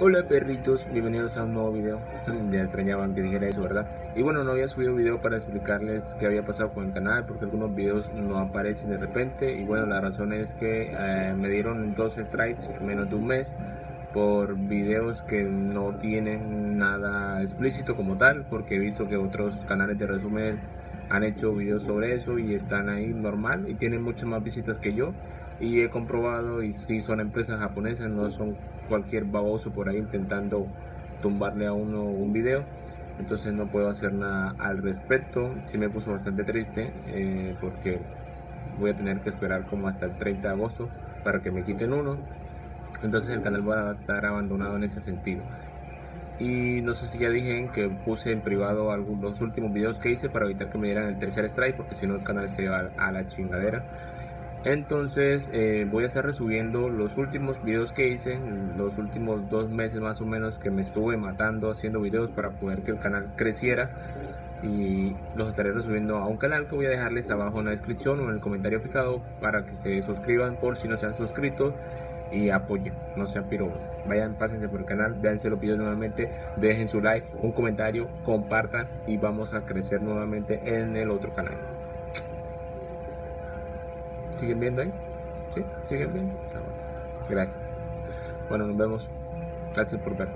Hola perritos, bienvenidos a un nuevo video. ya extrañaban que dijera eso, ¿verdad? Y bueno, no había subido video para explicarles qué había pasado con el canal porque algunos videos no aparecen de repente. Y bueno, la razón es que eh, me dieron dos strikes en menos de un mes por videos que no tienen nada explícito como tal, porque he visto que otros canales de resumen han hecho videos sobre eso y están ahí normal y tienen muchas más visitas que yo y he comprobado y si son empresas japonesas, no son cualquier baboso por ahí intentando tumbarle a uno un video. Entonces no puedo hacer nada al respecto. Sí me puso bastante triste eh, porque voy a tener que esperar como hasta el 30 de agosto para que me quiten uno. Entonces el canal va a estar abandonado en ese sentido. Y no sé si ya dije que puse en privado algunos últimos videos que hice para evitar que me dieran el tercer strike porque si no el canal se va a la chingadera. Entonces eh, voy a estar resubiendo los últimos videos que hice, los últimos dos meses más o menos que me estuve matando haciendo videos para poder que el canal creciera y los estaré resubiendo a un canal que voy a dejarles abajo en la descripción o en el comentario fijado para que se suscriban por si no se han suscrito y apoyen, no sean pirobos. Vayan, pásense por el canal, véanse los videos nuevamente, dejen su like, un comentario, compartan y vamos a crecer nuevamente en el otro canal. ¿Siguen viendo ahí? ¿Sí? ¿Siguen viendo? Ah, Gracias. Bueno, nos vemos. Gracias por ver.